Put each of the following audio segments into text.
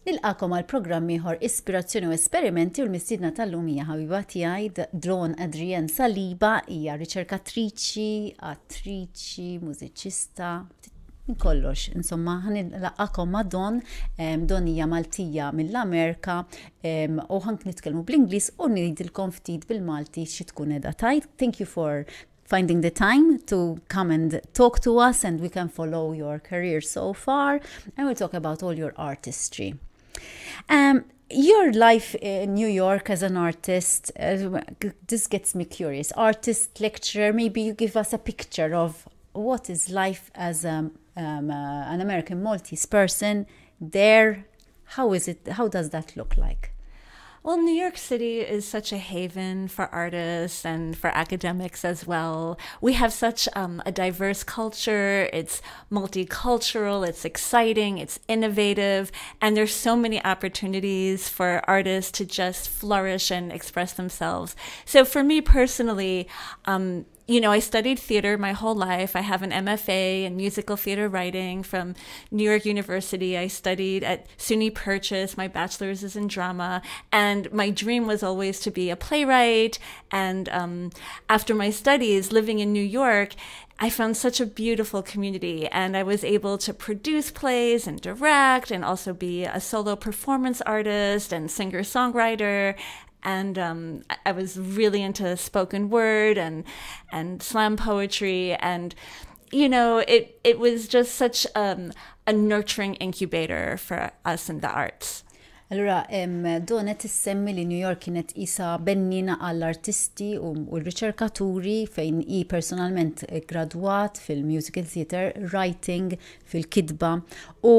Nilqakom għal programm ieħor Ispirazzjoni u Esperimenti u l-missidna tal-lum hija ħabiba tiegħi Dron Adrien Saliba hija riċerkatriċi, attriċi, mużiċista, kollox. Insomma, ħanilqakom ma' Don, Don hija Maltija mill-Amerika u ħank nitkellmu bl-Ingliż u nidilkom ftit bil-Malti xi tkun edha tajt. Thank you for finding the time to come and talk to us and we can follow your career so far and we'll talk about all your artistry. Um, your life in New York as an artist, uh, this gets me curious. Artist, lecturer, maybe you give us a picture of what is life as um, um, uh, an American Maltese person there. How is it? How does that look like? Well, New York City is such a haven for artists and for academics as well. We have such um, a diverse culture. It's multicultural, it's exciting, it's innovative, and there's so many opportunities for artists to just flourish and express themselves. So, for me personally, um, you know, I studied theater my whole life. I have an MFA in musical theater writing from New York University. I studied at SUNY Purchase. My bachelor's is in drama. And my dream was always to be a playwright. And um, after my studies, living in New York, I found such a beautiful community and I was able to produce plays and direct and also be a solo performance artist and singer songwriter and um, I was really into spoken word and and slam poetry, and you know, it it was just such um, a nurturing incubator for us in the arts. Allura, donet issemmi li New York kienet isa bennina għall-artisti u l-riċerkaturi fejn i personalment gradwat fil-musical theater, writing, fil-kidba u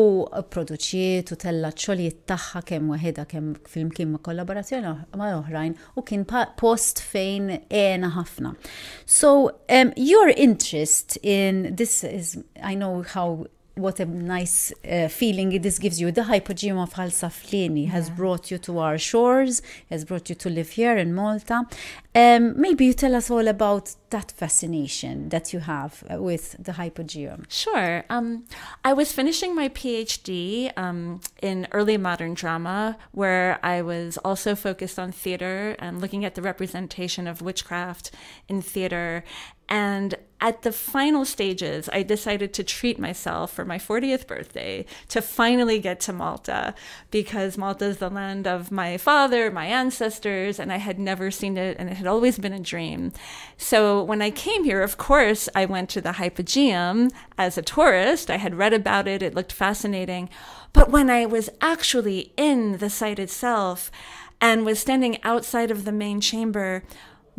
produċiet u tella ċolijiet taħħa kemm waħedha kemm fil-mkien ma' kollaborazzjoni ma' oħrajn u kien post fejn ena ħafna. So, um, your interest in this is, I know how what a nice uh, feeling this gives you. The hypogeum of Hal Saflieni has brought you to our shores, has brought you to live here in Malta. Um, maybe you tell us all about that fascination that you have uh, with the hypogeum. Sure. Um, I was finishing my PhD um, in early modern drama, where I was also focused on theater and looking at the representation of witchcraft in theater. And at the final stages, I decided to treat myself for my 40th birthday to finally get to Malta because Malta is the land of my father, my ancestors, and I had never seen it and it had always been a dream. So when I came here, of course, I went to the Hypogeum as a tourist. I had read about it, it looked fascinating. But when I was actually in the site itself and was standing outside of the main chamber,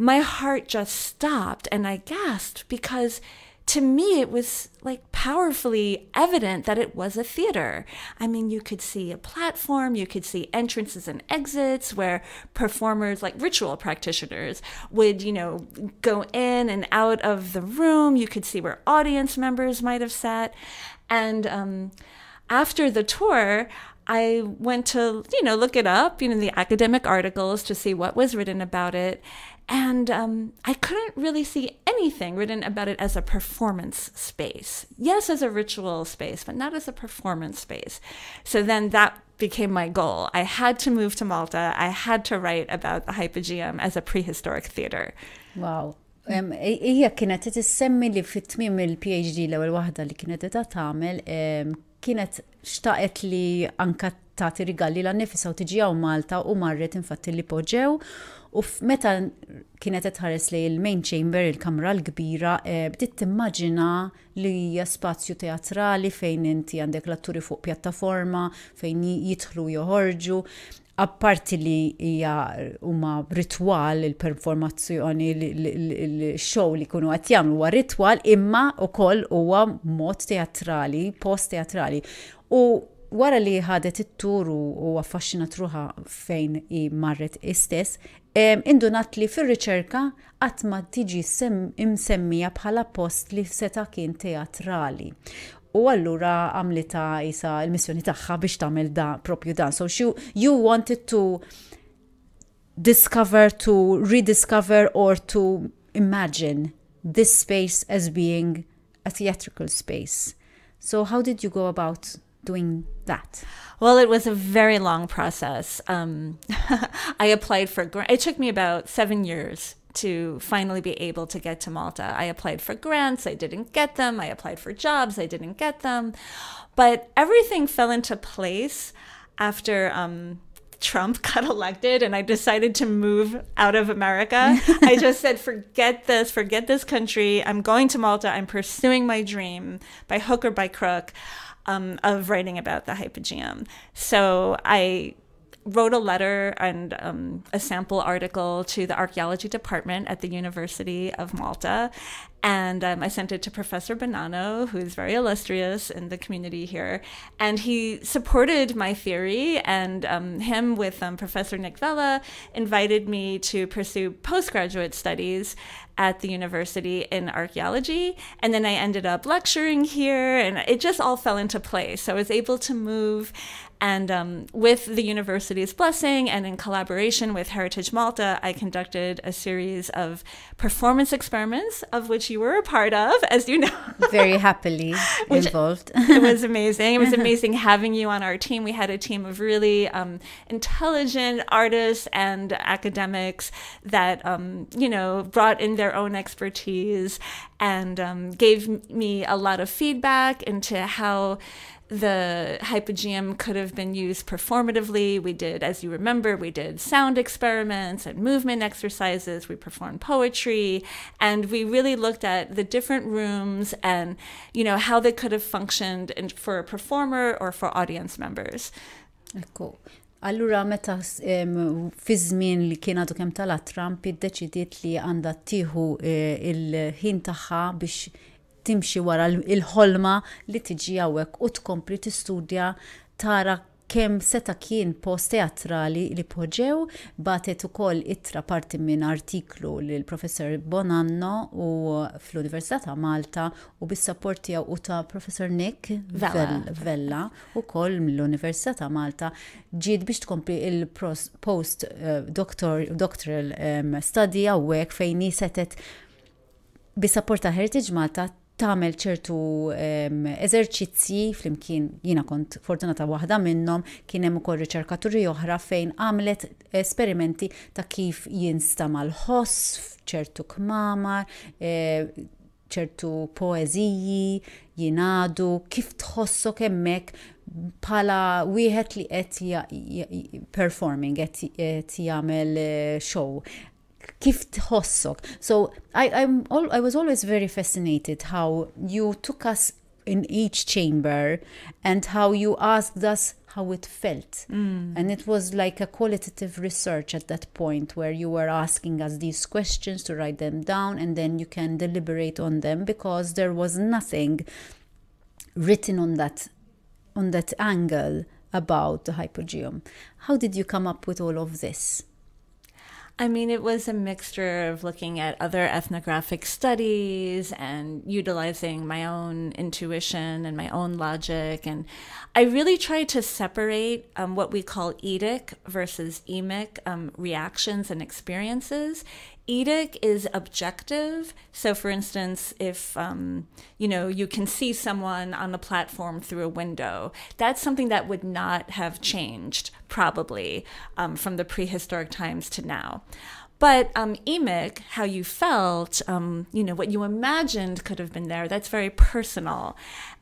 my heart just stopped and I gasped because to me it was like powerfully evident that it was a theater. I mean, you could see a platform, you could see entrances and exits where performers, like ritual practitioners, would, you know, go in and out of the room. You could see where audience members might have sat. And um, after the tour, I went to, you know, look it up, you know, the academic articles to see what was written about it. And um, I couldn't really see anything written about it as a performance space. Yes, as a ritual space, but not as a performance space. So then that became my goal. I had to move to Malta. I had to write about the Hypogeum as a prehistoric theater. Wow. Ija kienet tissemmi li fit-tmim il-PhD l-ewwel waħda li kienet ta' tagħmel kienet xtaqet li anka tagħti rigalli l nifisa u tiġi Malta u marret infatti li poġew u meta kienet tħares li il-main chamber, il-kamra l-kbira, eh, bdiet timmaġina li hija spazju teatrali fejn inti għandek l-atturi fuq pjattaforma, fejn jidħlu joħorġu. Apparti li hija huma ritwal il-performazzjoni l-show li kunu qed jagħmlu huwa ritwal imma wkoll huwa mod teatrali, post teatrali. U wara li ħadet it-tur u affaxxinat ruħa fejn i marret istess, indunat li fir-riċerka qatt ma tiġi imsemmija bħala post li seta kien teatrali. U allura għamlita isa il-missjoni tagħha biex tagħmel da propju dan. So you, you wanted to discover, to rediscover or to imagine this space as being a theatrical space. So how did you go about doing that? Well, it was a very long process. Um, I applied for grant. It took me about seven years to finally be able to get to Malta. I applied for grants, I didn't get them. I applied for jobs, I didn't get them. But everything fell into place after um, Trump got elected and I decided to move out of America. I just said, forget this, forget this country. I'm going to Malta. I'm pursuing my dream by hook or by crook. Um, of writing about the hypogeum. So I wrote a letter and um, a sample article to the archaeology department at the University of Malta. And um, I sent it to Professor Bonanno, who's very illustrious in the community here. And he supported my theory, and um, him with um, Professor Nick Vella invited me to pursue postgraduate studies at the university in archaeology. And then I ended up lecturing here, and it just all fell into place. So I was able to move and um, with the university's blessing and in collaboration with Heritage Malta, I conducted a series of performance experiments, of which you were a part of, as you know. Very happily involved. it was amazing. It was amazing having you on our team. We had a team of really um, intelligent artists and academics that, um, you know, brought in their own expertise and um, gave me a lot of feedback into how the hypogeum could have been used performatively. We did, as you remember, we did sound experiments and movement exercises. We performed poetry, and we really looked at the different rooms and you know how they could have functioned for a performer or for audience members. Ecco. Allura meta fi żmien li kien għadu kemm tala Trump iddeċidiet li għandha tieħu e, il-ħin tagħha biex timxi wara il-ħolma li tiġi għawek u tkompli tistudja tara kemm seta kien post teatrali li poġew batet ukoll itra parti minn artiklu li l-professor Bonanno u fl-Università ta' Malta u bis-sapporti u ta' professor Nick Vella. U koll mill-Università ta' Malta. Ġiet biex tkompli il-post uh, doctoral study għawek fejn setet bis-sapporta Heritage Malta tagħmel ċertu eżerċizzji flimkien jiena kont fortunata waħda minnhom kien hemm ukoll riċerkaturi oħra fejn għamlet esperimenti ta' kif jinsta mal-ħoss ċertu kmamar, e, ċertu poeziji jinadu, kif tħossok hemmhekk pala wieħed li qed performing qed jagħmel e, show. Kif tħossok. So I, I'm all, I was always very fascinated how you took us in each chamber and how you asked us how it felt. Mm. And it was like a qualitative research at that point where you were asking us these questions to write them down and then you can deliberate on them because there was nothing written on that on that angle about the hypogeum. How did you come up with all of this? I mean, it was a mixture of looking at other ethnographic studies and utilizing my own intuition and my own logic. And I really tried to separate um, what we call etic versus emic um, reactions and experiences. Etic is objective. So, for instance, if um, you know you can see someone on the platform through a window, that's something that would not have changed probably um, from the prehistoric times to now. But um, emic, how you felt, um, you know, what you imagined could have been there, that's very personal.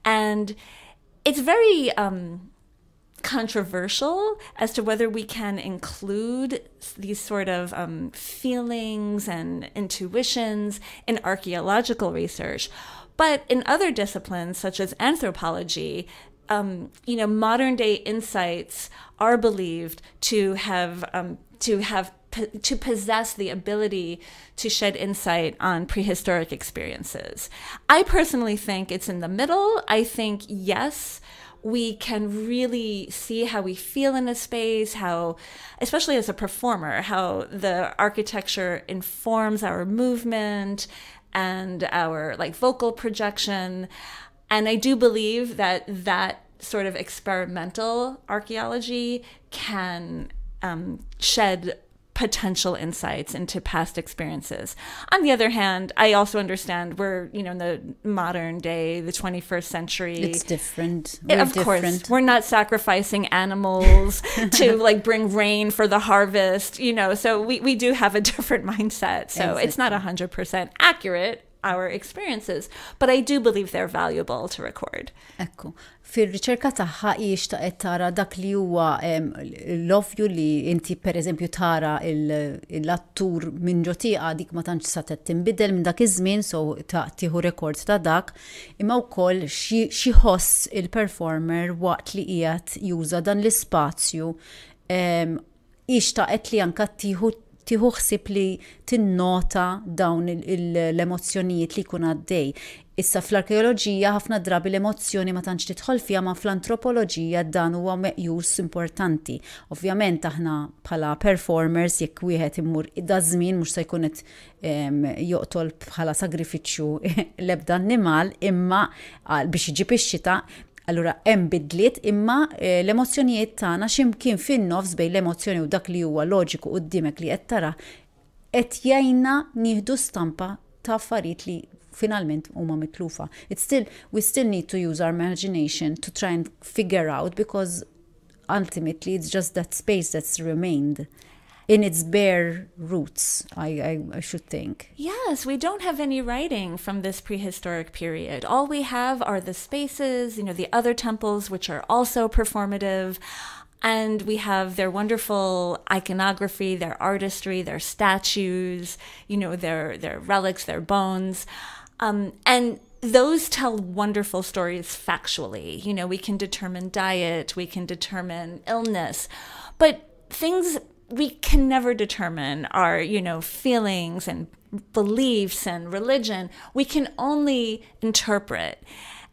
And it's very um, controversial as to whether we can include these sort of um, feelings and intuitions in archaeological research. But in other disciplines, such as anthropology, um, you know, modern day insights are believed to have um, to have to possess the ability to shed insight on prehistoric experiences. I personally think it's in the middle. I think yes, we can really see how we feel in a space, how, especially as a performer, how the architecture informs our movement and our like vocal projection. And I do believe that that sort of experimental archaeology can um, shed potential insights into past experiences. On the other hand, I also understand we're, you know, in the modern day, the 21st century. It's different. Eh, we're of different. course, we're not sacrificing animals to like bring rain for the harvest, you know, so we, we do have a different mindset. So exactly. it's not 100% accurate our experiences, but I do believe they're valuable to record. Ekku. Fil-riċerka taħħa jiex ta' tara dak li huwa l-ovju li inti per eżempju tara l-attur minn ġotiqa dik ma tantx sa tinbidel minn dak iż-żmien so ta' tieħu rekord ta' dak, imma wkoll xi ħoss il-performer waqt li qiegħed juża dan l-ispazju ix taqet li anka tieħu tiħu ħsib li tinnota dawn l-emozzjonijiet li kun għaddej. Issa fl-arkeoloġija ħafna drabi l-emozzjoni ma tantx tidħol fija ma fl-antropoloġija dan huwa meqjus importanti. Ovvjament aħna bħala performers jekk wieħed immur da żmien mhux se jkun qed joqtol bħala sagrifiċċju l-ebda annimal imma biex iġib ix-xita Allura hemm bidliet imma eh, l-emozzjonijiet tagħna x'imkien fin-nofs bejn l-emozzjoni u dak li huwa loġiku qudiemek li qed tara qed jgħinna nieħdu stampa ta' affarijiet li finalment huma mitlufa. It's still we still need to use our imagination to try and figure out because ultimately it's just that space that's remained in its bare roots, I, I, I, should think. Yes, we don't have any writing from this prehistoric period. All we have are the spaces, you know, the other temples, which are also performative. And we have their wonderful iconography, their artistry, their statues, you know, their, their relics, their bones. Um, and those tell wonderful stories factually. You know, we can determine diet, we can determine illness, but things we can never determine our, you know, feelings and beliefs and religion. We can only interpret.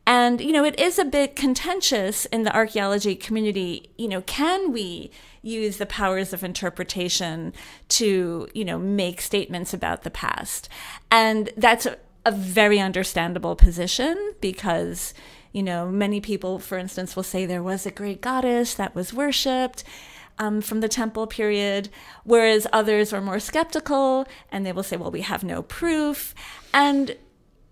And, you know, it is a bit contentious in the archaeology community. You know, can we use the powers of interpretation to, you know, make statements about the past? And that's a, a very understandable position because, you know, many people, for instance, will say there was a great goddess that was worshipped um, from the temple period, whereas others are more skeptical and they will say, well, we have no proof. And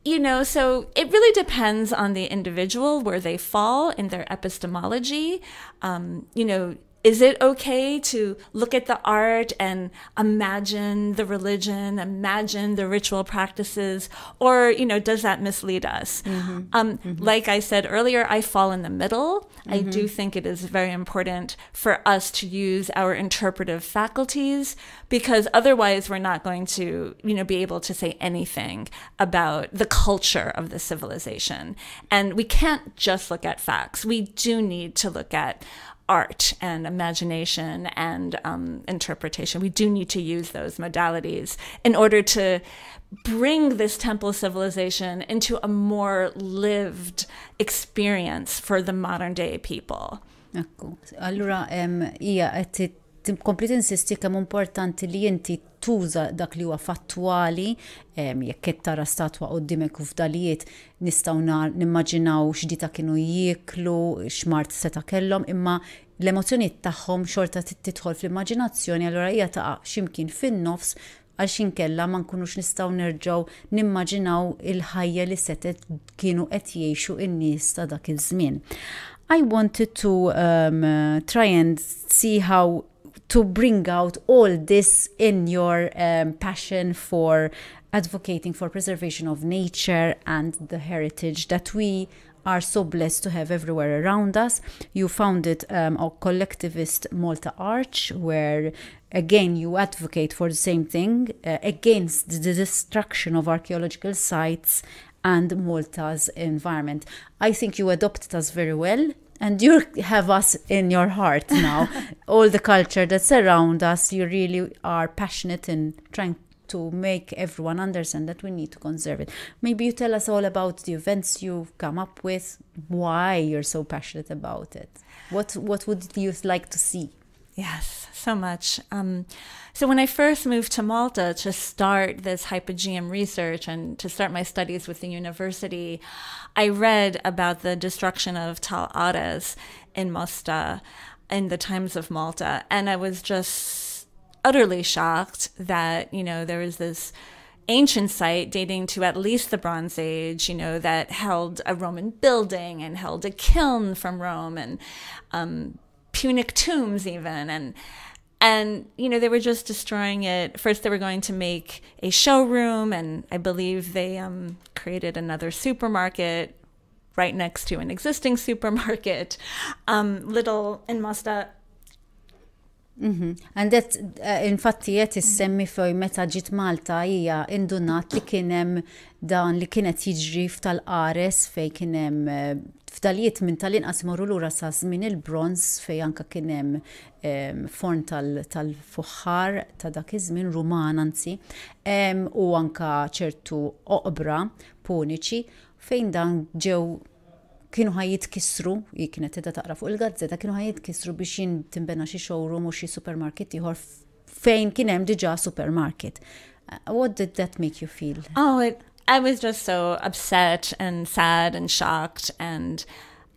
you know, so it really depends on the individual where they fall in their epistemology. Um, you know, is it okay to look at the art and imagine the religion, imagine the ritual practices, or you know, does that mislead us? Mm-hmm. Um, mm-hmm. Like I said earlier, I fall in the middle. Mm-hmm. I do think it is very important for us to use our interpretive faculties because otherwise, we're not going to, you know, be able to say anything about the culture of the civilization. And we can't just look at facts. We do need to look at art and imagination and um, interpretation. We do need to use those modalities in order to bring this temple civilization into a more lived experience for the modern day people. Kompli tinsisti kemm importanti li inti tuża dak li huwa fattwali jekk qed tara statwa qudiemek u f'dalijiet nistgħu nimmaġinaw x'dita kienu jieklu, x'mart seta kellhom, imma l-emozjonijiet tagħhom xorta titħol fl-immaġinazzjoni allura hija taqa' x'imkien fin-nofs għal xinkella ma nkunux nistaw nerġaw nimmaġinaw il-ħajja li setet kienu qed jgħixu in-nies ta' dak iż-żmien. I wanted to um, try and see how to bring out all this in your um, passion for advocating for preservation of nature and the heritage that we are so blessed to have everywhere around us. You founded um, a collectivist Malta Arch, where again you advocate for the same thing uh, against the destruction of archaeological sites and Malta's environment. I think you adopted us very well and you have us in your heart now. All the culture that's around us you really are passionate in trying to make everyone understand that we need to conserve it. Maybe you tell us all about the events you've come up with why you're so passionate about it. What what would you like to see yes so much. Um, so when I first moved to Malta to start this hypogeum research and to start my studies with the university, I read about the destruction of Tal Qares in Mosta in the Times of Malta, and I was just utterly shocked that, you know, there was this ancient site dating to at least the Bronze Age, you know, that held a Roman building and held a kiln from Rome and um, Punic tombs, even. And and you know they were just destroying it first they were going to make a showroom and i believe they um, created another supermarket right next to an existing supermarket um, Lidl in Mazda Għandet, infatti jett semmi foj meta ġit Malta hija indunat li kienem dan li kienet jiġri f'tal-qares fej kienem f'dalijiet minn tal-inqas morru lura sa' żmien il-bronz fej anka kienem forn tal-fuħħar ta' dak iż-żmien Ruman anzi u anka ċertu oqbra puniċi fejn dan ġew kienu ħajjit kisru, kienet edha taqra fuq il-gazzetta, kienu ħajjit kisru biex jien timbena showroom u supermarket fejn kien hemm diġà supermarket. Uh, what did that make you feel? Oh, it, I was just so upset and sad and shocked and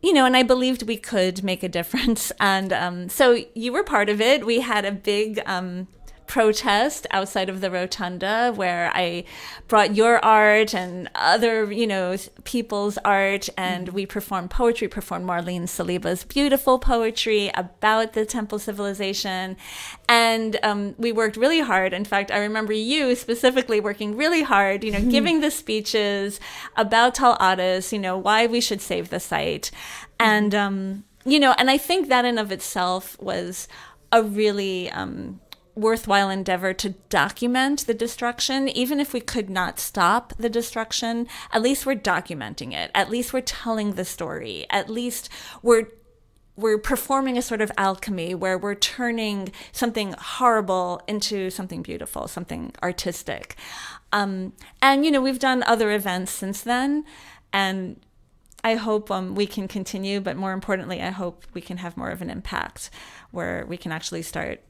you know, and I believed we could make a difference. And um, so you were part of it. We had a big um, protest outside of the rotunda where I brought your art and other, you know, people's art and mm-hmm. we performed poetry, performed Marlene Saliba's beautiful poetry about the temple civilization. And um, we worked really hard. In fact, I remember you specifically working really hard, you know, mm-hmm. giving the speeches about Tal Addis, you know, why we should save the site. And, mm-hmm. um, you know, and I think that in of itself was a really um, worthwhile endeavor to document the destruction. Even if we could not stop the destruction, at least we're documenting it. At least we're telling the story. At least we're we're performing a sort of alchemy where we're turning something horrible into something beautiful, something artistic. Um, and you know, we've done other events since then, and I hope um, we can continue. But more importantly, I hope we can have more of an impact where we can actually start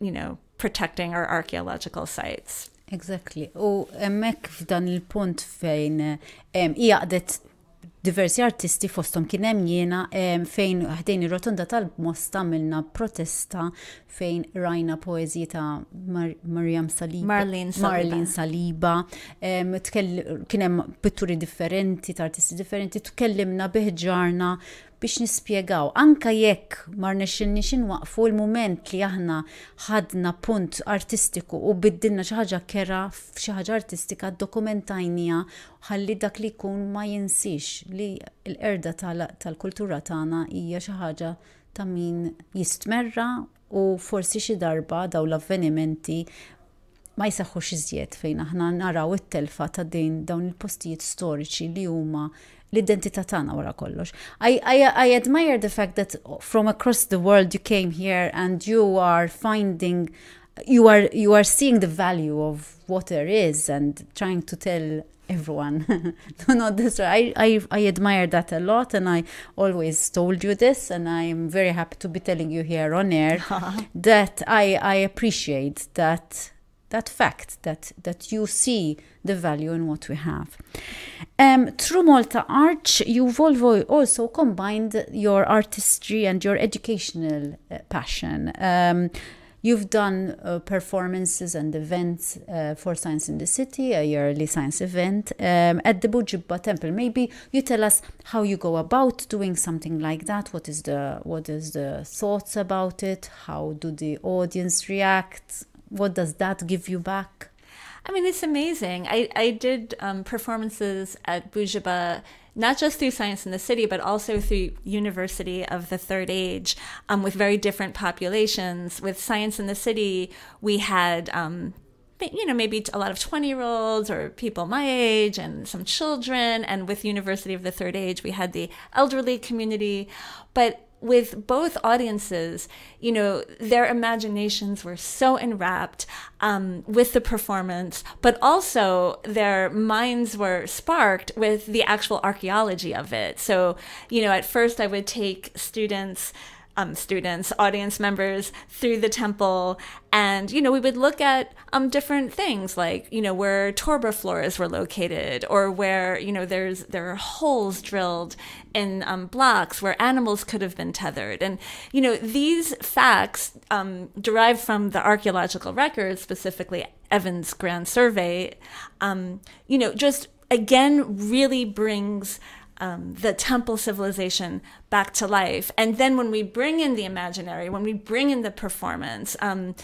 you know, protecting our archaeological sites. Exactly. U emmek f'dan il-punt fejn jaqdet diversi artisti fostom kien hemm jiena fejn ħdejn ir-rotunda tal-bmos tamilna protesta fejn rajna poeżji ta' Mariam Saliba. Marlene Saliba. Marlene Saliba. Kien hemm pitturi differenti, ta' artisti differenti, tkellimna biħġarna biex nispjegaw. Anka jekk mar nexxinni waqfu l-moment li aħna ħadna punt artistiku u biddilna xi ħaġa kera f'xi ħaġa artistika dokumentajnija ħalli dak li jkun ma jinsix li l-erda tal-kultura tagħna hija xi ħaġa ta' min jistmerra u forsi xi darba daw l-avvenimenti ma jisaxħux iżjed fejn aħna naraw it-telfa ta' din dawn il-postijiet storiċi li huma l-identità tagħna wara kollox. I, I, I admire the fact that from across the world you came here and you are finding you are you are seeing the value of what there is and trying to tell everyone to not this I, I I admire that a lot and I always told you this and I'm very happy to be telling you here on air that I I appreciate that that fact that that you see the value in what we have. Um, through Malta Arch, you've also combined your artistry and your educational uh, passion. Um, You've done uh, performances and events uh, for Science in the City, a yearly science event um, at the Buġibba Temple. Maybe you tell us how you go about doing something like that. What is the what is the thoughts about it? How do the audience react? What does that give you back? I mean, it's amazing. I, I did um, performances at Buġibba, not just through Science in the City, but also through University of the Third Age um, with very different populations. With Science in the City, we had, um, you know, maybe a lot of 20 year olds or people my age and some children. And with University of the Third Age, we had the elderly community. But with both audiences, you know, their imaginations were so enwrapped um, with the performance, but also their minds were sparked with the actual archaeology of it. So, you know, at first I would take students um, students, audience members through the temple. And, you know, we would look at um, different things like, you know, where torba floors were located or where, you know, there's, there are holes drilled in um, blocks where animals could have been tethered. And, you know, these facts um, derived from the archaeological records, specifically Evans Grand Survey, um, you know, just again really brings um, the temple civilization back to life. And then when we bring in the imaginary, when we bring in the performance, um,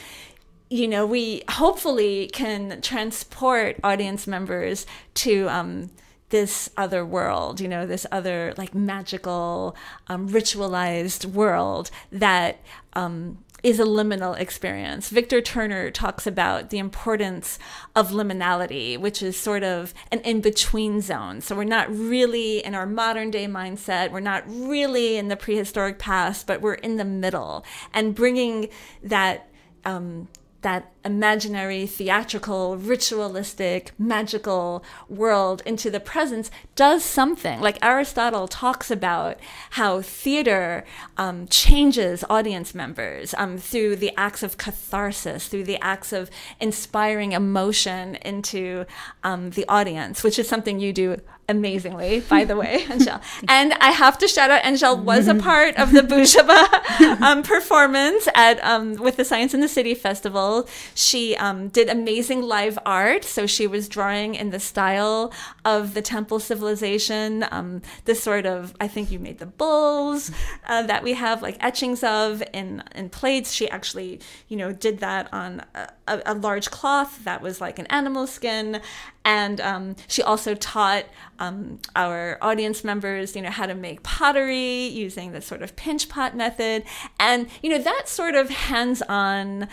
you know, we hopefully can transport audience members to um, this other world, you know, this other like magical, um, ritualized world that um, is a liminal experience. Victor Turner talks about the importance of liminality, which is sort of an in between zone. So we're not really in our modern day mindset, we're not really in the prehistoric past, but we're in the middle. And bringing that um, that imaginary, theatrical, ritualistic, magical world into the presence does something. Like Aristotle talks about how theater um, changes audience members um, through the acts of catharsis, through the acts of inspiring emotion into um, the audience, which is something you do amazingly, by the way, Angel. And I have to shout out Angel was a part of the Buġibba um, performance at um, with the Science in the City Festival. She um, did amazing live art, so she was drawing in the style of the temple civilization. Um, this sort of, I think you made the bulls uh, that we have like etchings of in in plates. She actually, you know, did that on a, a large cloth that was like an animal skin, and um, she also taught um, our audience members, you know, how to make pottery using the sort of pinch pot method. And, you know, that sort of hands on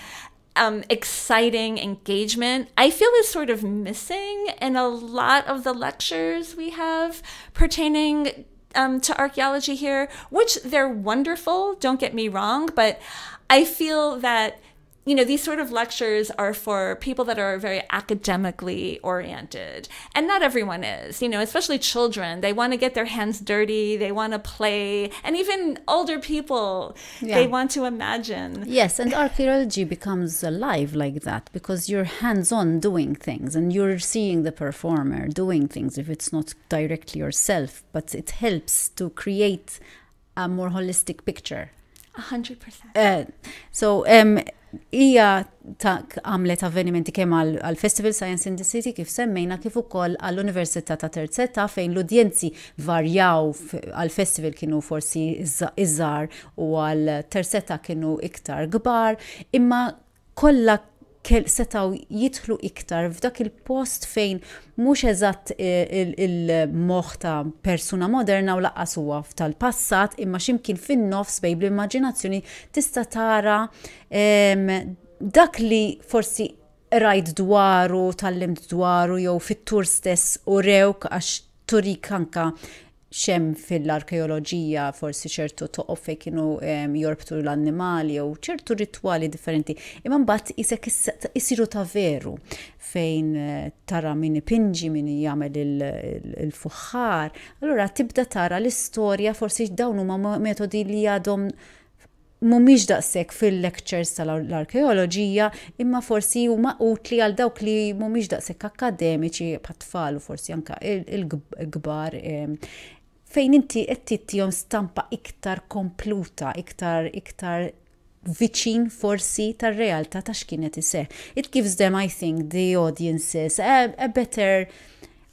um, exciting engagement, I feel is sort of missing in a lot of the lectures we have pertaining um, to archaeology here, which they're wonderful, don't get me wrong, but I feel that you know, these sort of lectures are for people that are very academically oriented. And not everyone is, you know, especially children. They want to get their hands dirty, they want to play, and even older people, yeah. they want to imagine. Yes, and archaeology becomes alive like that because you're hands on doing things and you're seeing the performer doing things if it's not directly yourself, but it helps to create a more holistic picture. A hundred percent. Uh, so um, hija ta' għamlet avvenimenti kemm għal Festival Science in the City kif semmejna kif ukoll għall università ta' Terzetta fejn l-udjenzi varjaw għal festival kienu forsi iżżar u għal Terzetta kienu iktar gbar imma kollha setaw jitħlu iktar f'dak il-post fejn mhux eżatt e, il-moħ ta' persuna moderna u laqqas huwa tal-passat imma ximkien fin-nofs bej bl-immaġinazzjoni tista' tara dak li forsi rajt dwaru, tal-limt dwaru jew fit-tur stess u rewk għax turik anka xem fil-arkeoloġija forsi ċertu toqof fej kienu jorbtu l-annimali jew ċertu ritwali differenti. Imma mbagħad isek isiru ta' veru fejn eh, tara min pinġi min jagħmel il-fuħħar. Allura tibda tara l-istorja forsi dawn huma metodi li għadhom mumiġ daqsek fil-lectures tal-arkeoloġija, imma forsi huma utli għal dawk li mumiġ daqsek akademiċi pat-tfal u forsi anka il-gbar fejn inti qed tittihom stampa iktar kompluta, iktar iktar viċin forsi tar-realtà ta' x'kienet iseħ. It gives them, I think, the audiences a, a better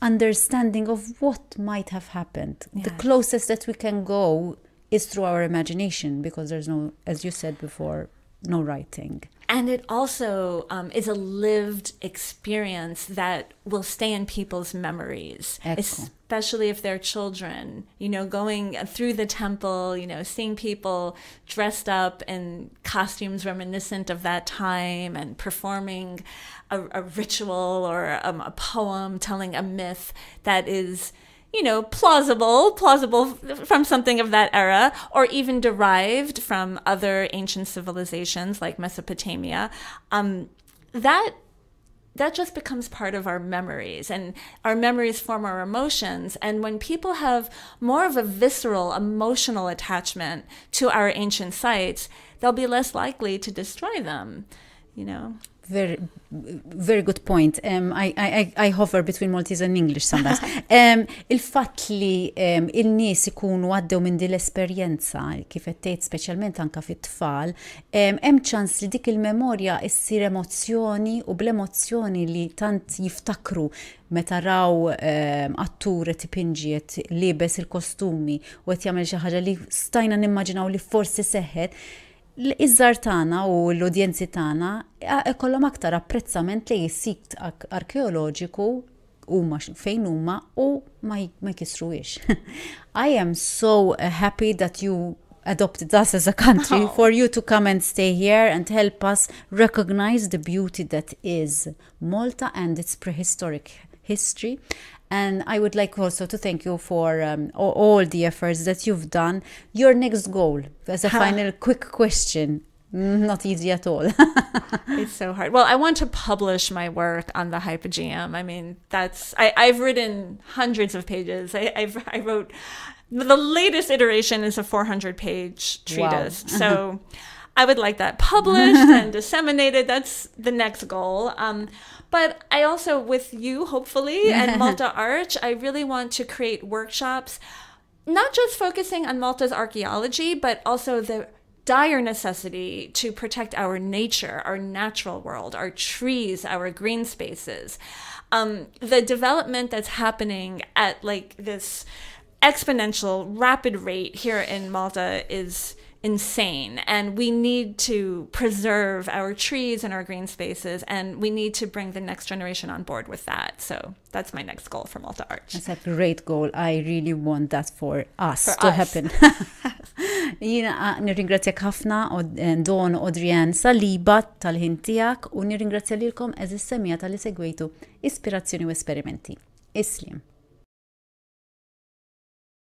understanding of what might have happened. The closest that we can go is through our imagination because there's no, as you said before, no writing. And it also um, is a lived experience that will stay in people's memories, especially if they're children. You know, going through the temple, you know, seeing people dressed up in costumes reminiscent of that time and performing a, a ritual or um, a poem telling a myth that is you know, plausible, plausible from something of that era, or even derived from other ancient civilizations like Mesopotamia, um, that that just becomes part of our memories and our memories form our emotions. And when people have more of a visceral emotional attachment to our ancient sites they'll be less likely to destroy them you know very very good point. Um, I, I, I hover between Maltese and English sometimes. um, Il-fatt li um, il-nies ikunu għaddew minn din l-esperjenza kif qed tgħid speċjalment anke fit-tfal, hemm ċans li dik il-memorja issir emozzjoni u bl-emozzjoni li tant jiftakru meta raw attur tipinġiet libes il-kostumi u qed jagħmel xi ħaġa li stajna nimmaġinaw li forsi seħħet l-iżżar tagħna u l-udjenzi tagħna ikollhom aktar apprezzament li jissik arkeoloġiku huma fejn huma u ma jkissruwiex. I am so happy that you adopted us as a country oh. for you to come and stay here and help us recognize the beauty that is Malta and its prehistoric history and I would like also to thank you for um, all the efforts that you've done. Your next goal, as a final quick question, not easy at all. it's so hard. Well, I want to publish my work on the Hypogeum. I mean, that's I, have written hundreds of pages. I, I've, I wrote the latest iteration is a 400 page treatise. Wow. so I would like that published and disseminated. That's the next goal. Um, but I also, with you, hopefully, and Malta Arch, I really want to create workshops, not just focusing on Malta's archaeology, but also the dire necessity to protect our nature, our natural world, our trees, our green spaces. Um, the development that's happening at like this exponential, rapid rate here in Malta is insane and we need to preserve our trees and our green spaces and we need to bring the next generation on board with that so that's my next goal for Malta Arch that's a great goal I really want that for us for to us. happen Jina ah, nirringrazzjak ħafna eh, Dawn Adrienne Saliba tal-ħin tiegħek u nirringrazzja lilkom eżis semija tal-li segwejtu ispirazzjoni u esperimenti. Islim.